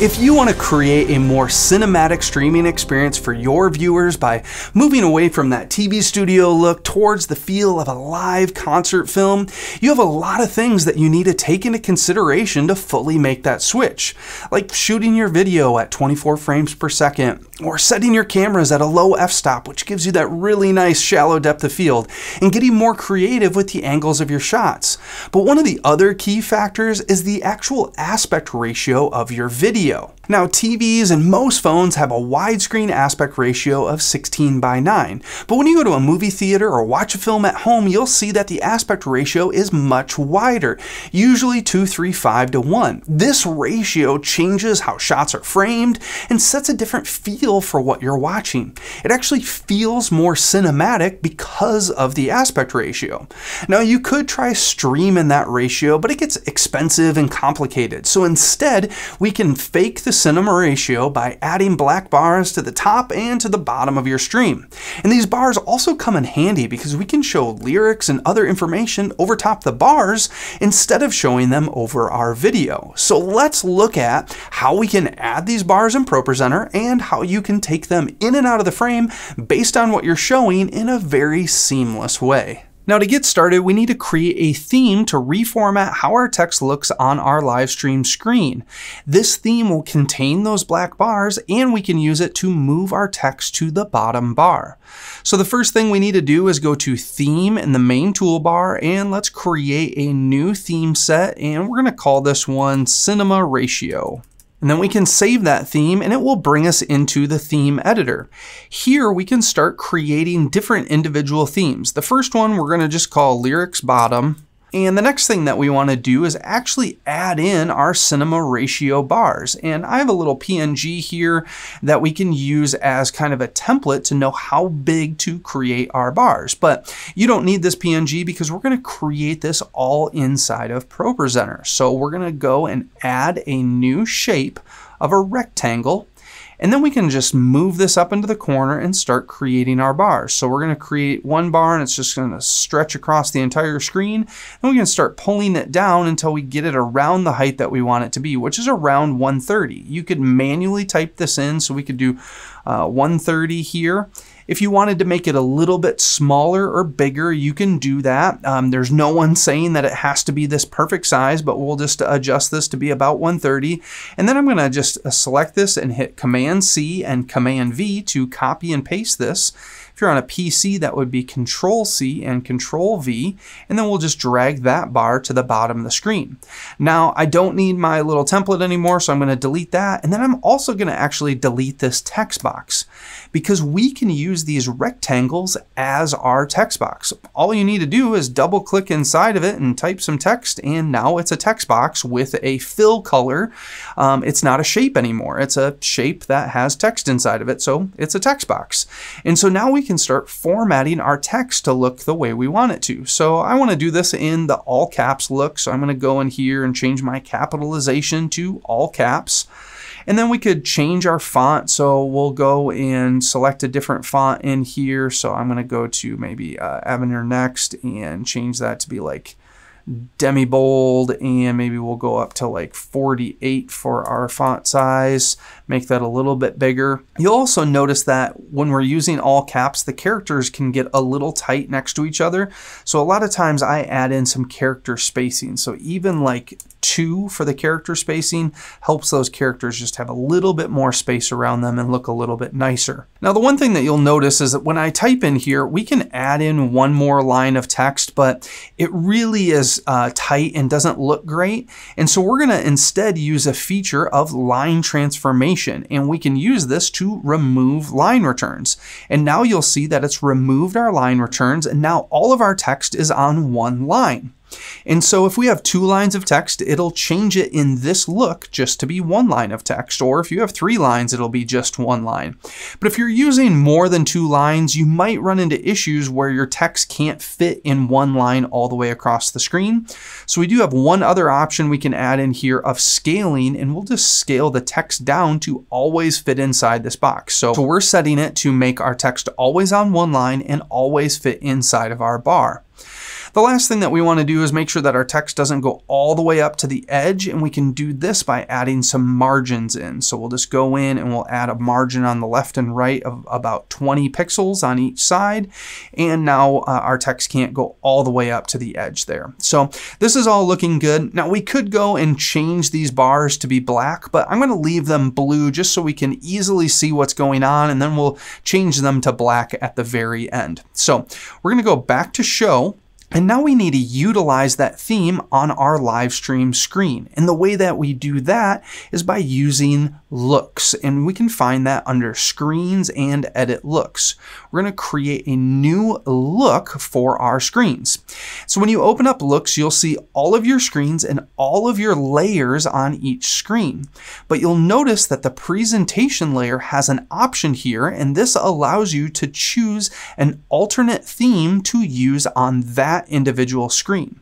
If you want to create a more cinematic streaming experience for your viewers by moving away from that TV studio look towards the feel of a live concert film, you have a lot of things that you need to take into consideration to fully make that switch. Like shooting your video at 24 frames per second, or setting your cameras at a low f-stop, which gives you that really nice shallow depth of field, and getting more creative with the angles of your shots. But one of the other key factors is the actual aspect ratio of your video video. Now TVs and most phones have a widescreen aspect ratio of 16 by 9, but when you go to a movie theater or watch a film at home, you'll see that the aspect ratio is much wider, usually 235 to 1. This ratio changes how shots are framed and sets a different feel for what you're watching. It actually feels more cinematic because of the aspect ratio. Now you could try stream in that ratio, but it gets expensive and complicated. So instead, we can fake the cinema ratio by adding black bars to the top and to the bottom of your stream. And these bars also come in handy because we can show lyrics and other information over top the bars instead of showing them over our video. So let's look at how we can add these bars in ProPresenter and how you can take them in and out of the frame based on what you're showing in a very seamless way. Now to get started, we need to create a theme to reformat how our text looks on our live stream screen. This theme will contain those black bars and we can use it to move our text to the bottom bar. So the first thing we need to do is go to theme in the main toolbar and let's create a new theme set and we're going to call this one cinema ratio. And then we can save that theme and it will bring us into the theme editor. Here we can start creating different individual themes. The first one we're going to just call lyrics bottom and the next thing that we want to do is actually add in our cinema ratio bars. And I have a little PNG here that we can use as kind of a template to know how big to create our bars. But you don't need this PNG because we're going to create this all inside of ProPresenter. So we're going to go and add a new shape of a rectangle and then we can just move this up into the corner and start creating our bars. So we're going to create one bar and it's just going to stretch across the entire screen. And we can start pulling it down until we get it around the height that we want it to be, which is around 130. You could manually type this in so we could do uh, 130 here. If you wanted to make it a little bit smaller or bigger, you can do that. Um, there's no one saying that it has to be this perfect size, but we'll just adjust this to be about 130. And then I'm going to just select this and hit Command C and Command V to copy and paste this. If you're on a PC, that would be Control C and Control V, and then we'll just drag that bar to the bottom of the screen. Now, I don't need my little template anymore, so I'm going to delete that, and then I'm also going to actually delete this text box because we can use these rectangles as our text box. All you need to do is double click inside of it and type some text, and now it's a text box with a fill color. Um, it's not a shape anymore. It's a shape that has text inside of it, so it's a text box. And so now we can start formatting our text to look the way we want it to. So I want to do this in the all caps look. So I'm going to go in here and change my capitalization to all caps. And then we could change our font. So we'll go and select a different font in here. So I'm going to go to maybe uh, Avenir Next and change that to be like demi bold and maybe we'll go up to like 48 for our font size. Make that a little bit bigger. You'll also notice that when we're using all caps the characters can get a little tight next to each other. So a lot of times I add in some character spacing. So even like two for the character spacing helps those characters just have a little bit more space around them and look a little bit nicer. Now the one thing that you'll notice is that when I type in here we can add in one more line of text but it really is uh, tight and doesn't look great. And so we're going to instead use a feature of line transformation. And we can use this to remove line returns. And now you'll see that it's removed our line returns. And now all of our text is on one line. And so if we have two lines of text, it'll change it in this look just to be one line of text. Or if you have three lines, it'll be just one line. But if you're using more than two lines, you might run into issues where your text can't fit in one line all the way across the screen. So we do have one other option we can add in here of scaling, and we'll just scale the text down to always fit inside this box. So, we're setting it to make our text always on one line and always fit inside of our bar. The last thing that we want to do is make sure that our text doesn't go all the way up to the edge, and we can do this by adding some margins in. So we'll just go in and we'll add a margin on the left and right of about 20 pixels on each side, and now uh, our text can't go all the way up to the edge there. So this is all looking good. Now we could go and change these bars to be black, but I'm going to leave them blue just so we can easily see what's going on, and then we'll change them to black at the very end. So we're going to go back to show and now we need to utilize that theme on our live stream screen. And the way that we do that is by using looks. And we can find that under screens and edit looks. We're going to create a new look for our screens. So when you open up looks, you'll see all of your screens and all of your layers on each screen. But you'll notice that the presentation layer has an option here, and this allows you to choose an alternate theme to use on that that individual screen.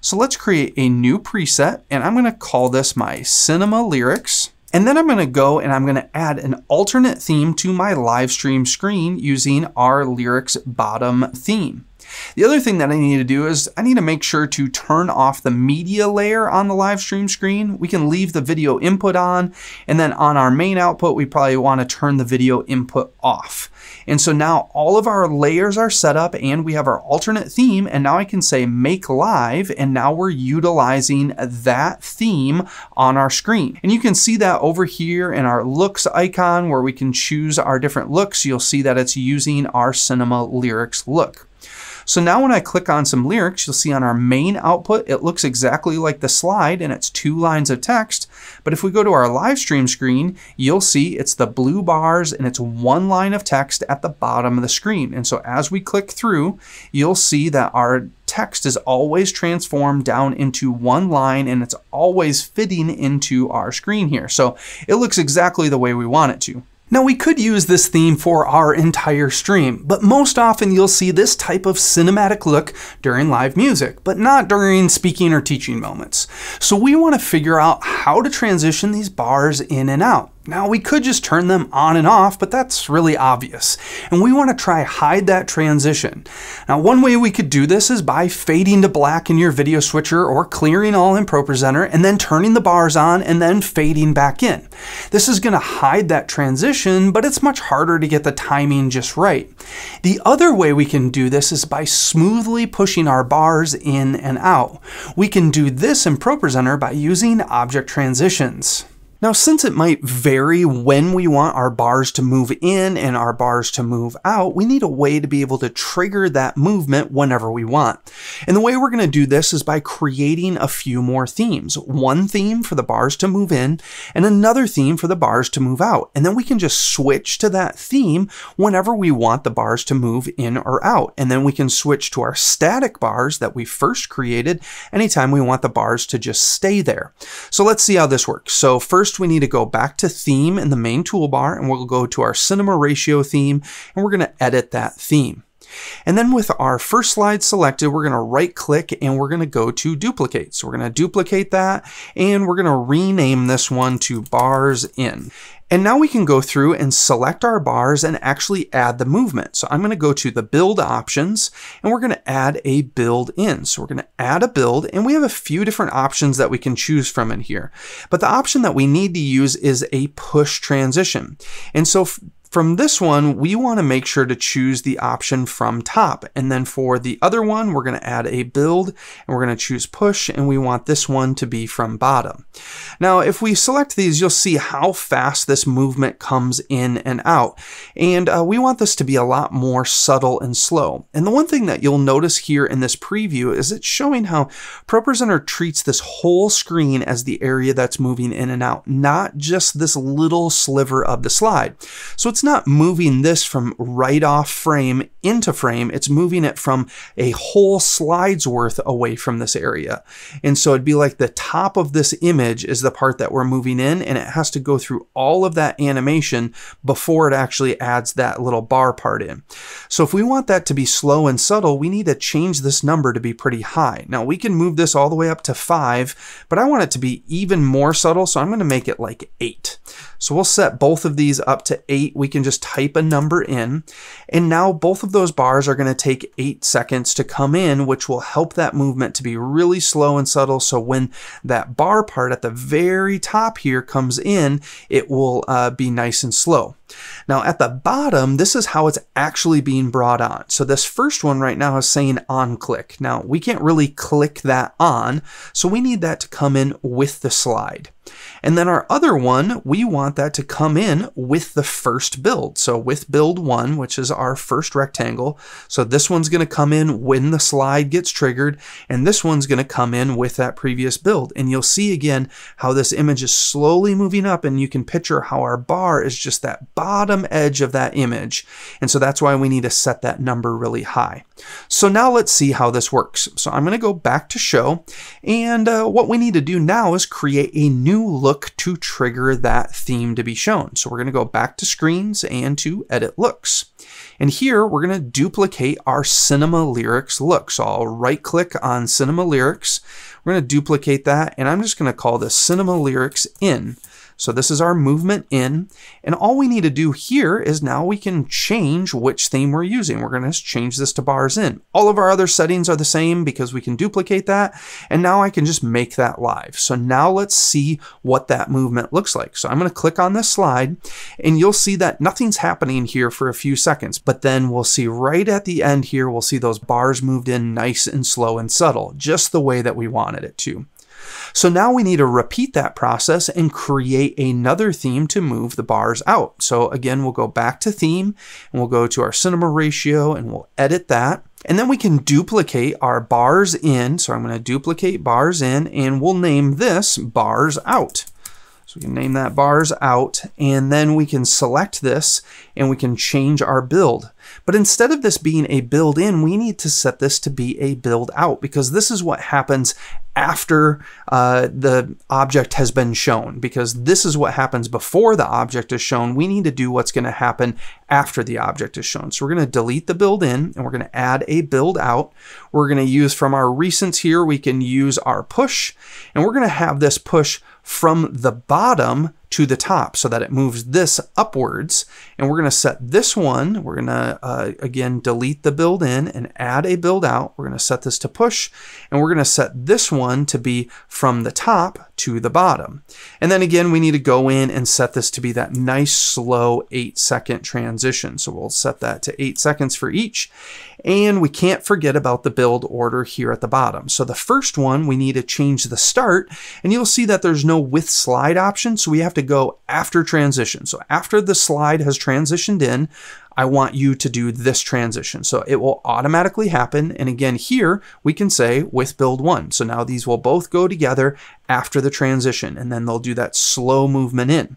So let's create a new preset and I'm gonna call this my Cinema Lyrics. And then I'm going to go and I'm going to add an alternate theme to my live stream screen using our Lyrics bottom theme. The other thing that I need to do is I need to make sure to turn off the media layer on the live stream screen. We can leave the video input on, and then on our main output, we probably want to turn the video input off. And so now all of our layers are set up and we have our alternate theme. And now I can say make live. And now we're utilizing that theme on our screen. And you can see that over here in our looks icon where we can choose our different looks. You'll see that it's using our cinema lyrics look. So now when I click on some lyrics, you'll see on our main output, it looks exactly like the slide and it's two lines of text. But if we go to our live stream screen, you'll see it's the blue bars and it's one line of text at the bottom of the screen. And so as we click through, you'll see that our text is always transformed down into one line and it's always fitting into our screen here. So it looks exactly the way we want it to. Now we could use this theme for our entire stream, but most often you'll see this type of cinematic look during live music, but not during speaking or teaching moments. So we want to figure out how to transition these bars in and out. Now we could just turn them on and off, but that's really obvious. And we want to try hide that transition. Now one way we could do this is by fading to black in your video switcher or clearing all in ProPresenter and then turning the bars on and then fading back in. This is going to hide that transition, but it's much harder to get the timing just right. The other way we can do this is by smoothly pushing our bars in and out. We can do this in ProPresenter by using object transitions. Now, since it might vary when we want our bars to move in and our bars to move out, we need a way to be able to trigger that movement whenever we want. And the way we're going to do this is by creating a few more themes. One theme for the bars to move in and another theme for the bars to move out. And then we can just switch to that theme whenever we want the bars to move in or out. And then we can switch to our static bars that we first created anytime we want the bars to just stay there. So let's see how this works. So first First, we need to go back to theme in the main toolbar and we'll go to our cinema ratio theme and we're going to edit that theme. And then with our first slide selected, we're going to right click and we're going to go to duplicate. So we're going to duplicate that and we're going to rename this one to bars in. And now we can go through and select our bars and actually add the movement. So I'm going to go to the build options and we're going to add a build in. So we're going to add a build and we have a few different options that we can choose from in here. But the option that we need to use is a push transition. And so from this one, we want to make sure to choose the option from top. And then for the other one, we're going to add a build and we're going to choose push and we want this one to be from bottom. Now, if we select these, you'll see how fast this movement comes in and out. And uh, we want this to be a lot more subtle and slow. And the one thing that you'll notice here in this preview is it's showing how ProPresenter treats this whole screen as the area that's moving in and out, not just this little sliver of the slide. So it's it's not moving this from right off frame into frame, it's moving it from a whole slide's worth away from this area. And so it'd be like the top of this image is the part that we're moving in, and it has to go through all of that animation before it actually adds that little bar part in. So if we want that to be slow and subtle, we need to change this number to be pretty high. Now we can move this all the way up to five, but I want it to be even more subtle, so I'm gonna make it like eight. So we'll set both of these up to eight. We we can just type a number in. And now both of those bars are going to take eight seconds to come in, which will help that movement to be really slow and subtle. So when that bar part at the very top here comes in, it will uh, be nice and slow. Now at the bottom, this is how it's actually being brought on. So this first one right now is saying on click. Now we can't really click that on, so we need that to come in with the slide. And then our other one, we want that to come in with the first build. So with build one, which is our first rectangle. So this one's going to come in when the slide gets triggered, and this one's going to come in with that previous build. And you'll see again how this image is slowly moving up, and you can picture how our bar is just that bottom edge of that image. And so that's why we need to set that number really high. So now let's see how this works. So I'm going to go back to show, and uh, what we need to do now is create a new look to trigger that theme to be shown. So we're going to go back to screens and to edit looks. And here we're going to duplicate our cinema lyrics look. So I'll right click on cinema lyrics. We're going to duplicate that and I'm just going to call this cinema lyrics in. So this is our movement in, and all we need to do here is now we can change which theme we're using. We're gonna change this to bars in. All of our other settings are the same because we can duplicate that, and now I can just make that live. So now let's see what that movement looks like. So I'm gonna click on this slide, and you'll see that nothing's happening here for a few seconds, but then we'll see right at the end here, we'll see those bars moved in nice and slow and subtle, just the way that we wanted it to. So now we need to repeat that process and create another theme to move the bars out. So again, we'll go back to theme and we'll go to our cinema ratio and we'll edit that. And then we can duplicate our bars in. So I'm going to duplicate bars in and we'll name this bars out. So we can name that bars out and then we can select this and we can change our build. But instead of this being a build in, we need to set this to be a build out because this is what happens after uh, the object has been shown because this is what happens before the object is shown. We need to do what's going to happen after the object is shown. So we're going to delete the build in and we're going to add a build out. We're going to use from our recents here, we can use our push and we're going to have this push from the bottom to the top so that it moves this upwards. And we're going to set this one, we're going to, uh, again, delete the build in and add a build out. We're going to set this to push, and we're going to set this one to be from the top to the bottom. And then again, we need to go in and set this to be that nice, slow eight second transition. So we'll set that to eight seconds for each. And we can't forget about the build order here at the bottom. So the first one, we need to change the start, and you'll see that there's no with slide option, so we have to go after transition. So after the slide has transitioned in, I want you to do this transition. So it will automatically happen. And again, here we can say with build one. So now these will both go together after the transition, and then they'll do that slow movement in.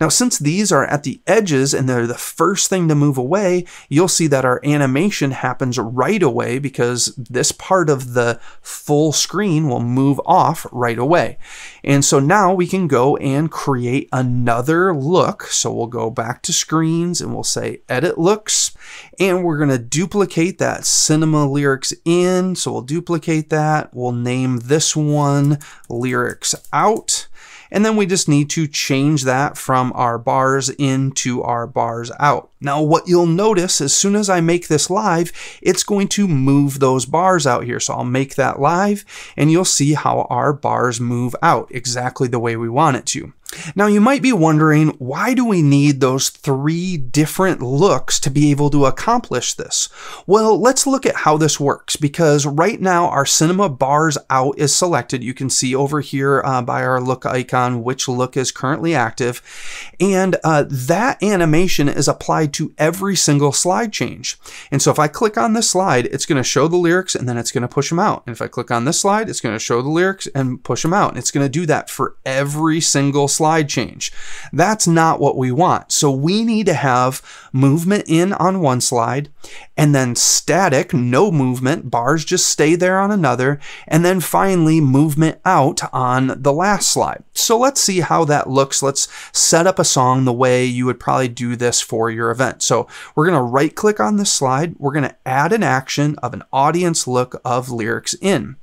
Now, since these are at the edges and they're the first thing to move away, you'll see that our animation happens right away because this part of the full screen will move off right away. And so now we can go and create another look. So we'll go back to screens and we'll say edit looks, and we're going to duplicate that cinema lyrics in. So we'll duplicate that. We'll name this one lyrics out. And then we just need to change that from our bars in to our bars out. Now what you'll notice as soon as I make this live, it's going to move those bars out here. So I'll make that live and you'll see how our bars move out exactly the way we want it to. Now you might be wondering, why do we need those three different looks to be able to accomplish this? Well, let's look at how this works because right now our cinema bars out is selected. You can see over here uh, by our look icon which look is currently active and uh, that animation is applied to every single slide change. And so if I click on this slide, it's going to show the lyrics and then it's going to push them out. And if I click on this slide, it's going to show the lyrics and push them out. And it's going to do that for every single slide change. That's not what we want. So we need to have movement in on one slide and then static, no movement, bars just stay there on another, and then finally movement out on the last slide. So let's see how that looks. Let's set up a song the way you would probably do this for your event. So we're to right click on this slide. We're to add an action of an audience look of lyrics in.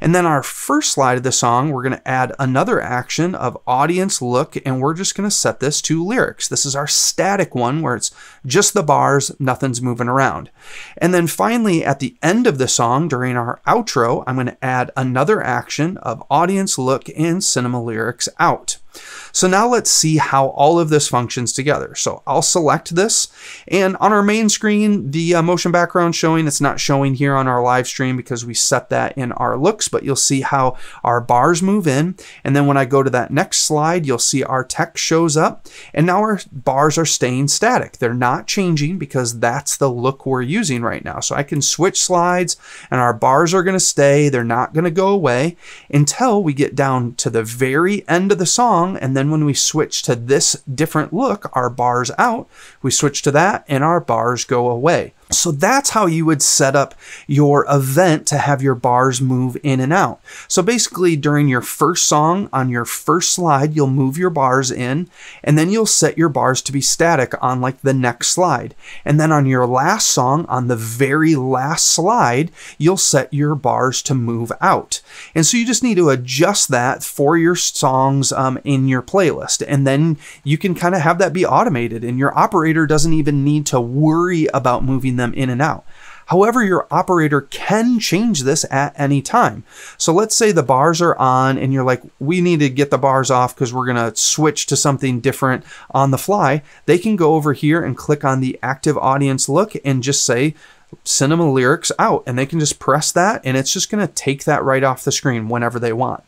And then our first slide of the song, we're to add another action of audience look, and we're just to set this to lyrics. This is our static one where it's just the bars, nothing's moving around. And then finally, at the end of the song, during our outro, I'm going to add another action of audience look and cinema lyrics out. So now let's see how all of this functions together. So I'll select this and on our main screen, the uh, motion background showing, it's not showing here on our live stream because we set that in our looks, but you'll see how our bars move in. And then when I go to that next slide, you'll see our text shows up and now our bars are staying static. They're not changing because that's the look we're using right now. So I can switch slides and our bars are going to stay. They're not going to go away until we get down to the very end of the song and then then when we switch to this different look, our bars out, we switch to that and our bars go away. So that's how you would set up your event to have your bars move in and out. So basically during your first song on your first slide, you'll move your bars in and then you'll set your bars to be static on like the next slide. And then on your last song on the very last slide, you'll set your bars to move out. And so you just need to adjust that for your songs um, in your playlist. And then you can kind of have that be automated and your operator doesn't even need to worry about moving them in and out. However, your operator can change this at any time. So let's say the bars are on and you're like, we need to get the bars off because we're going to switch to something different on the fly. They can go over here and click on the active audience look and just say, cinema lyrics out and they can just press that and it's just going to take that right off the screen whenever they want.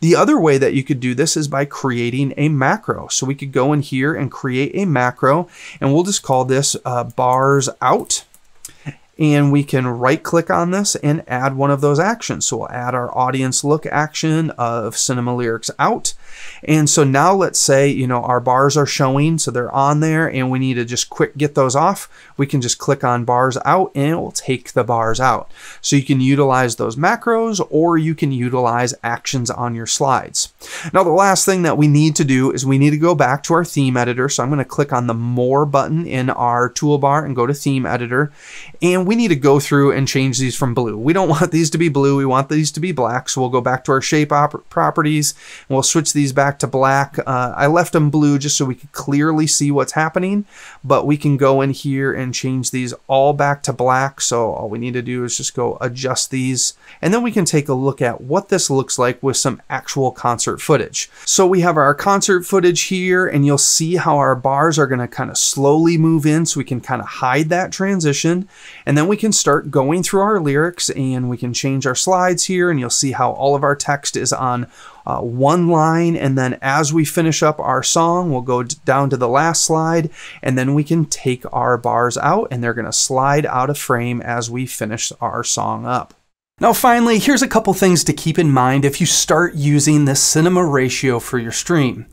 The other way that you could do this is by creating a macro. So we could go in here and create a macro and we'll just call this uh, bars out and we can right click on this and add one of those actions. So we'll add our audience look action of cinema lyrics out. And so now let's say, you know, our bars are showing, so they're on there and we need to just quick get those off. We can just click on bars out and it will take the bars out. So you can utilize those macros or you can utilize actions on your slides. Now, the last thing that we need to do is we need to go back to our theme editor. So I'm going to click on the more button in our toolbar and go to theme editor. And we need to go through and change these from blue. We don't want these to be blue. We want these to be black. So we'll go back to our shape properties and we'll switch these back to black. Uh, I left them blue just so we could clearly see what's happening, but we can go in here and change these all back to black. So all we need to do is just go adjust these and then we can take a look at what this looks like with some actual concert footage. So we have our concert footage here and you'll see how our bars are going to kind of slowly move in so we can kind of hide that transition. And then we can start going through our lyrics and we can change our slides here and you'll see how all of our text is on uh, one line and then as we finish up our song we'll go down to the last slide and then we can take our bars out and they're going to slide out of frame as we finish our song up. Now finally, here's a couple things to keep in mind if you start using the cinema ratio for your stream.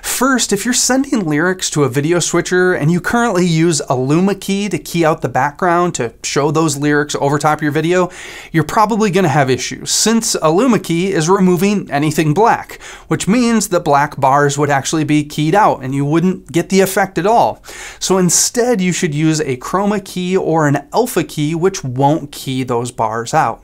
First, if you're sending lyrics to a video switcher and you currently use a Luma key to key out the background to show those lyrics over top your video, you're probably going to have issues since a Luma key is removing anything black, which means the black bars would actually be keyed out and you wouldn't get the effect at all. So instead, you should use a chroma key or an alpha key which won't key those bars out.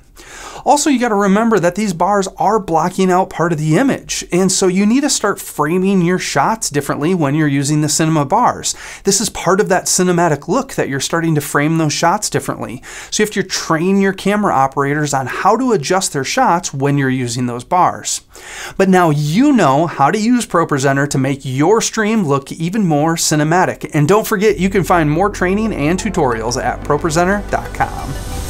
Also, you got to remember that these bars are blocking out part of the image, and so you need to start framing your shots differently when you're using the cinema bars. This is part of that cinematic look that you're starting to frame those shots differently. So you have to train your camera operators on how to adjust their shots when you're using those bars. But now you know how to use ProPresenter to make your stream look even more cinematic. And don't forget, you can find more training and tutorials at ProPresenter.com.